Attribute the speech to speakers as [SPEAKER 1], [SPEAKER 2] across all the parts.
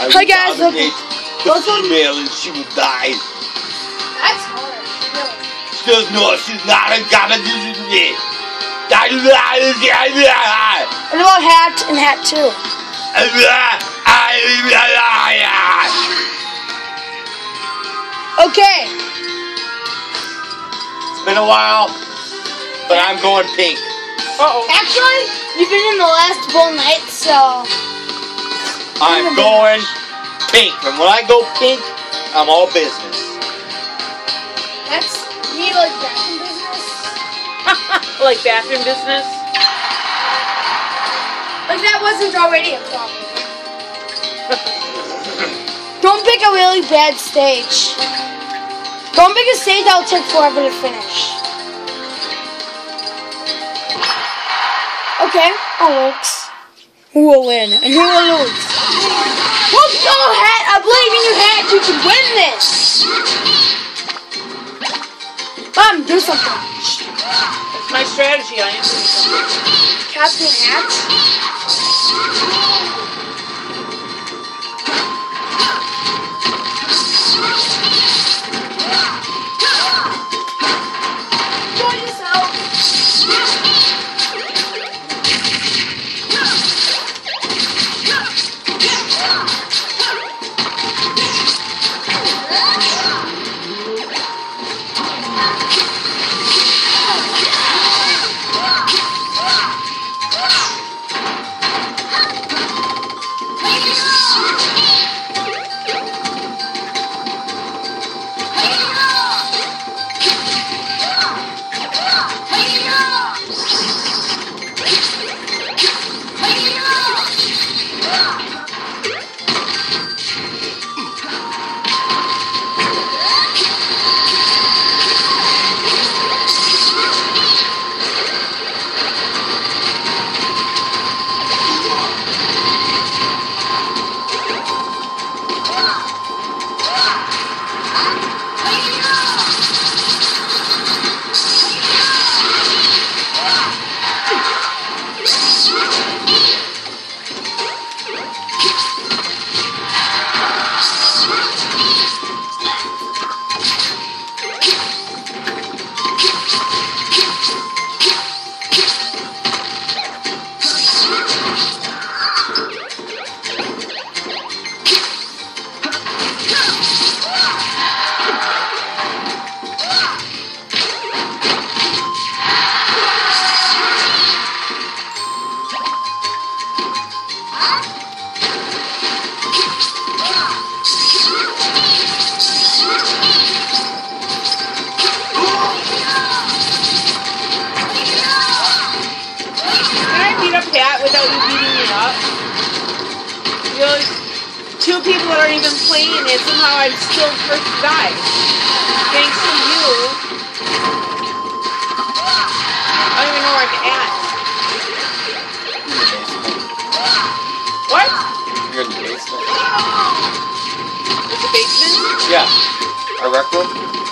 [SPEAKER 1] I
[SPEAKER 2] Hi, guys,
[SPEAKER 1] dominate the
[SPEAKER 2] Those are-
[SPEAKER 1] female and she will die.
[SPEAKER 3] That's hard.
[SPEAKER 1] She does no, she's not a competition with me.
[SPEAKER 2] What about hat and hat too? Okay.
[SPEAKER 1] It's been a while, but I'm going pink.
[SPEAKER 3] Uh-oh.
[SPEAKER 2] Actually, you've been in the last full night, so
[SPEAKER 1] I'm going pink. And when I go pink, I'm all business.
[SPEAKER 3] That's me like bathroom business.
[SPEAKER 4] like bathroom business.
[SPEAKER 3] Like that wasn't already a problem.
[SPEAKER 2] don't pick a really bad stage. Don't pick a stage that'll take forever to finish. Okay, that works. Who will win and who will lose? Well, go ahead. I believe in your hat. You can win this. Mom, do something.
[SPEAKER 4] That's my strategy. I am doing something.
[SPEAKER 2] Captain Hat.
[SPEAKER 4] Playing it, somehow I'm still first die. Thanks to you. I don't even know where I'm at. What?
[SPEAKER 1] You're in the basement.
[SPEAKER 4] It's a basement?
[SPEAKER 1] Yeah. A rec room?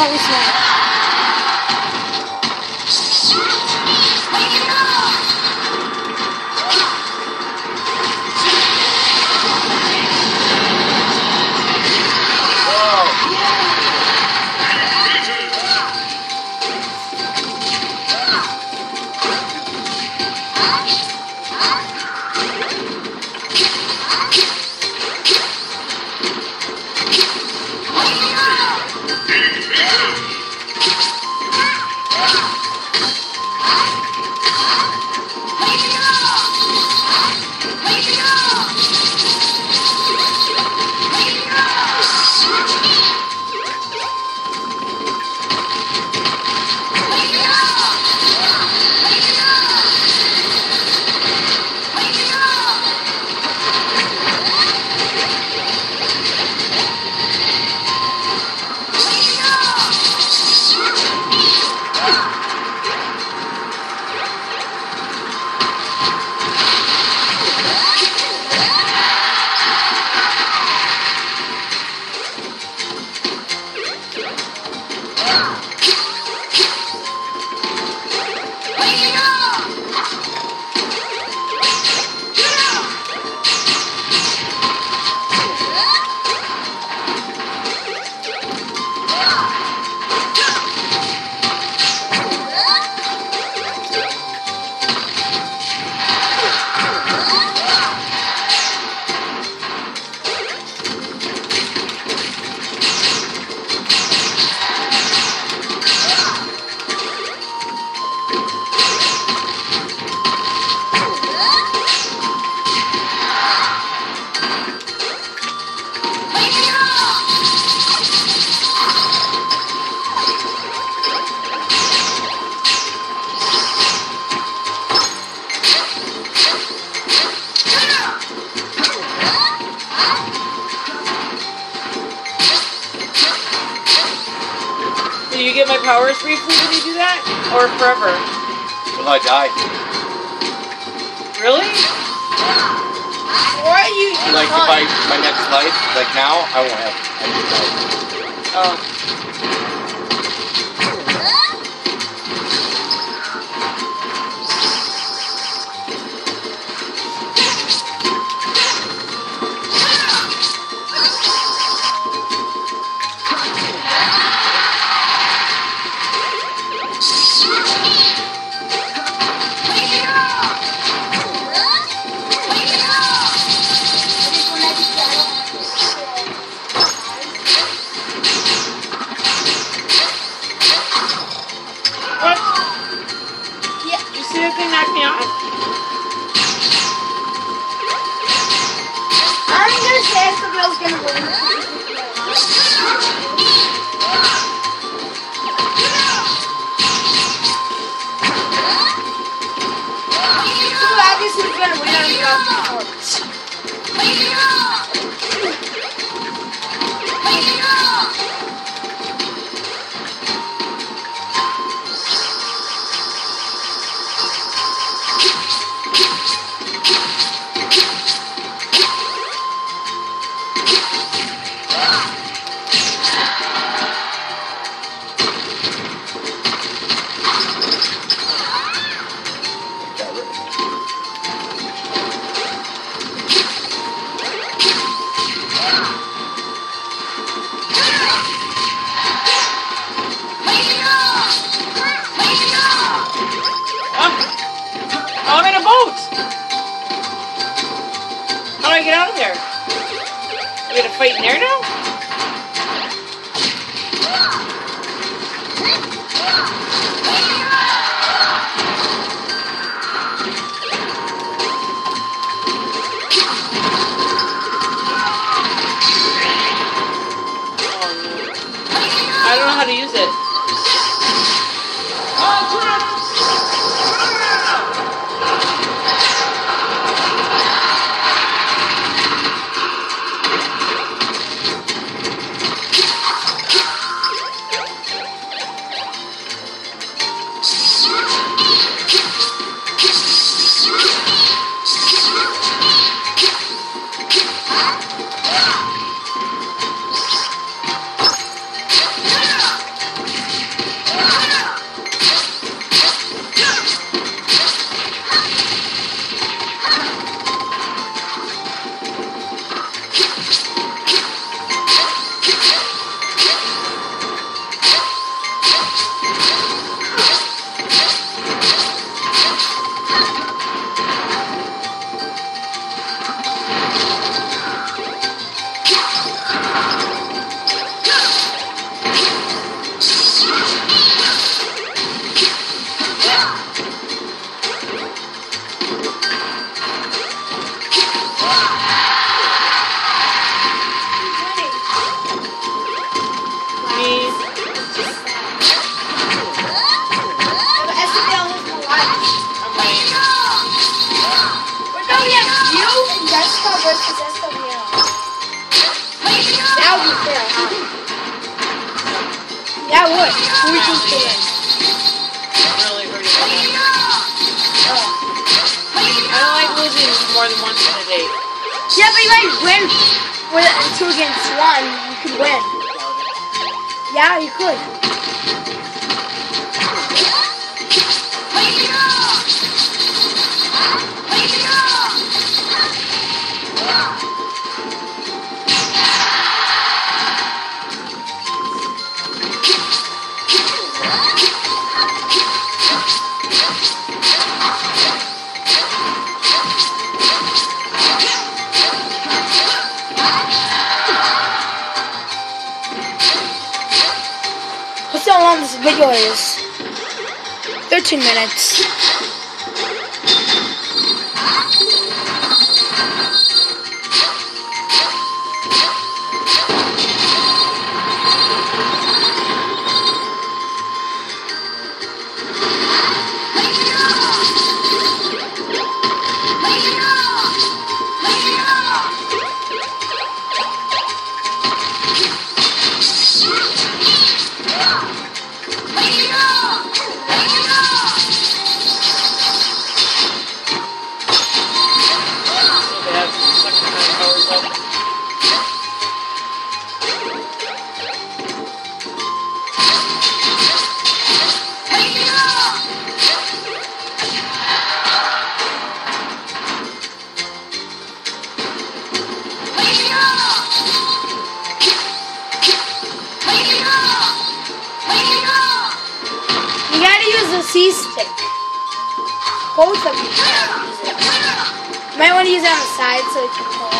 [SPEAKER 4] I'm gonna
[SPEAKER 2] Or forever?
[SPEAKER 1] Will I die?
[SPEAKER 2] Really?
[SPEAKER 5] Or you.
[SPEAKER 1] Like if I my next life, like now, I won't have. I.
[SPEAKER 2] Oh.
[SPEAKER 5] something
[SPEAKER 2] In a boat! How do I get out of there? I gotta fight in there now? No. I don't know how to use it.
[SPEAKER 4] That would be fair, huh? That would.
[SPEAKER 2] Who would you do it?
[SPEAKER 4] I'm really hurting oh. I don't like losing more than once in a day.
[SPEAKER 2] Yeah, but you like win with two against one. You could win. Yeah, you could. Is. 13 minutes.
[SPEAKER 4] Let's
[SPEAKER 2] go! Let's go! The C stick. Both of you gotta use it. Might want to use it on the side so it can pull.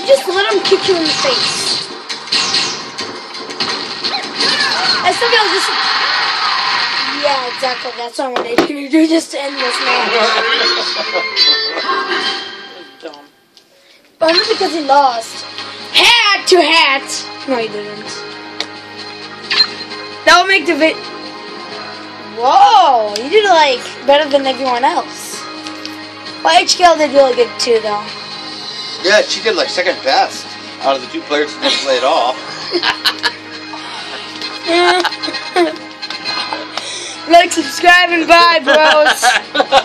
[SPEAKER 2] You just let them kick you in the face. I still feel just. Yeah, exactly. That's what I wanted to do just to end this match.
[SPEAKER 4] Dumb.
[SPEAKER 2] But only because he lost. Hat to hat. No, he didn't. That will make the vid. Whoa, you did like better than everyone else. Well, HKL did really good too, though.
[SPEAKER 1] Yeah, she did like second best out of the two players who didn't play at all.
[SPEAKER 2] like, subscribe, and bye, bros.